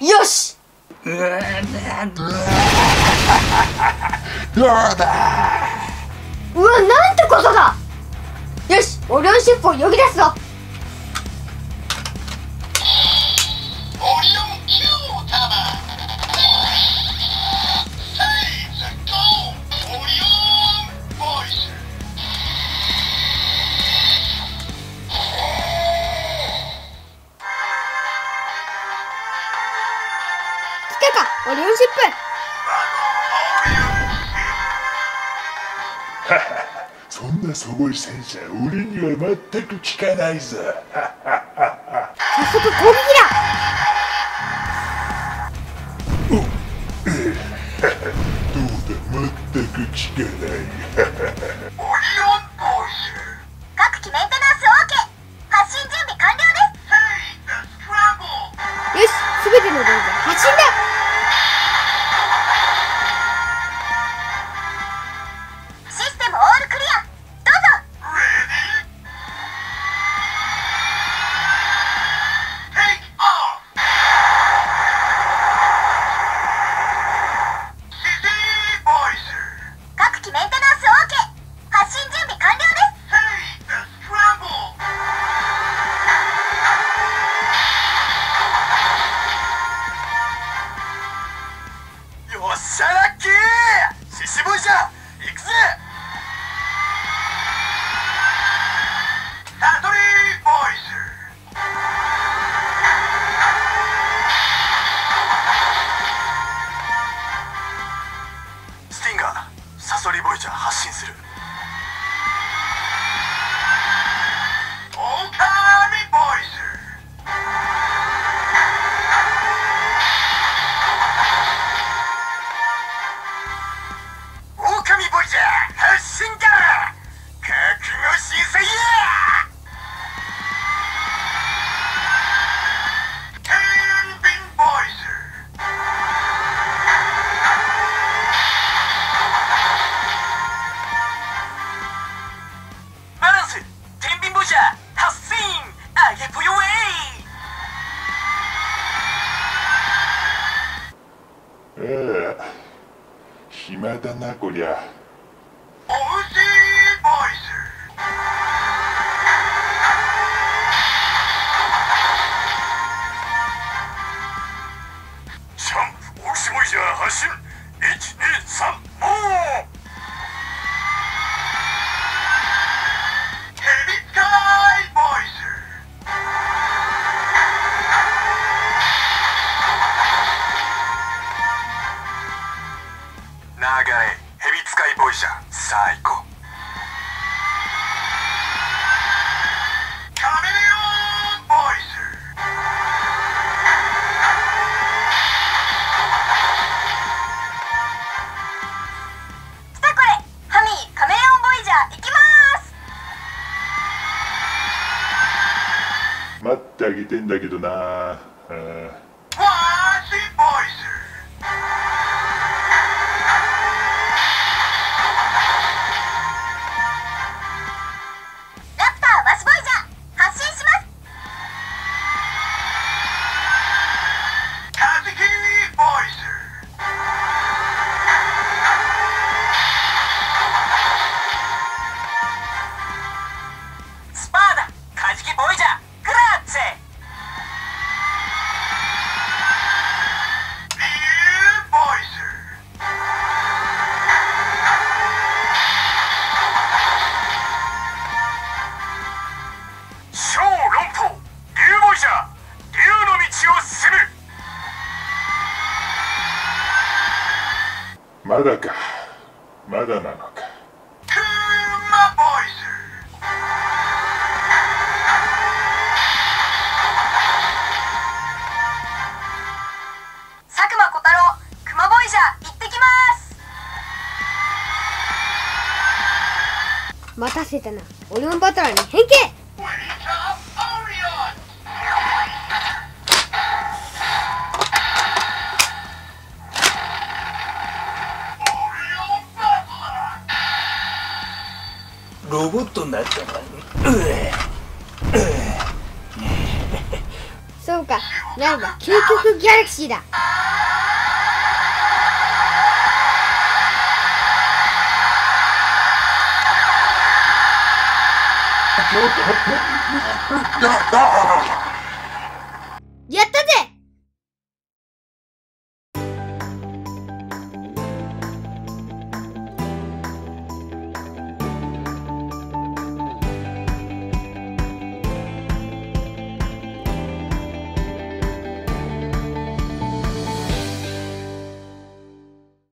よし。うわなんてことだ。よしオリオシップをよぎ出かオリオンシッそんなそごい戦車俺には全く効かないぞプ早速攻撃どうだ全く効かない。オリオンボイス各 Russia! 暇だなこりゃ。イジャー最高。カメレオンボイズ来たこれハミーカメレオンボイジャー行きます。待ってあげてんだけどな。あまだか。まだなのか。クーマボイズ佐久間小太郎クマボイジャー行ってきます。待たせたな。オリオンバトラーに変形ロボットになったのに。うえ。うえ。そうか。なんだ。究極ギャラクシーだ。だだ